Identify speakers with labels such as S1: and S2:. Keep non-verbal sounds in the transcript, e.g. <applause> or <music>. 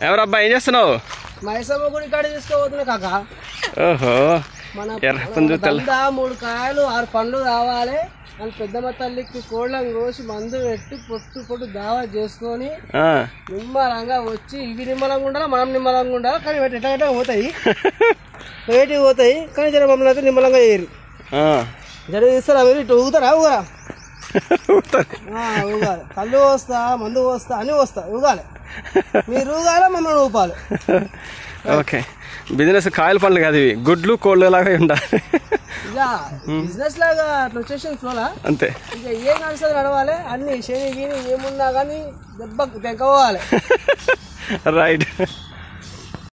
S1: ఎవరబ్బా ఏం చేస్తున్నావు?
S2: మైసమ్మ గుడి కాడ తీసుకోబోతున్నా కాక.
S1: ఓహో
S2: మన దందా మూడు కాయలు ఆరు పండ్లు కావాలి అని పెద్దమ్మ తల్లికి కోళ్ళని కోసి మందు పెట్టి పొట్టు పొట్టు దావా చేసుకొని. నిమ్మలంగా వచ్చి ఇవి నిమ్మలంగా ఉండాలి మనం నిమ్మలంగా ఉండాలి? కానీ ఎట్లా ఎట్లా పోతాయి? బయటికి పోతాయి కానీ జర మమ్మల్ని అయితే నిమ్మలంగా చేయరు.
S1: ఆ.
S2: జర తీస్తారా మీరు? ఇటు ఊగుతారా? ఊగరా? ఊగాలి. కళ్ళు పోస్తా మందు పోస్తా అన్నీ వస్తా ఊగాలి. మీరు ఊగాలి మమ్మల్ని ఊపాలి.
S1: ఓకే. బిజినెస్ కాయల పండ్లు కాదు ఇవి. గుడ్లు కోళ్ళు లాగా ఉండాలి.
S2: ఇక బిజినెస్ లాగా అట్లా వచ్చేసింది ఫ్లోలా
S1: అంతే.
S2: ఇక ఏం నడుస్తుంది నడవాలి? అన్ని శని గీని ఏమున్నా కానీ దెబ్బ తెగ్గవాలి <laughs>
S1: రైట్.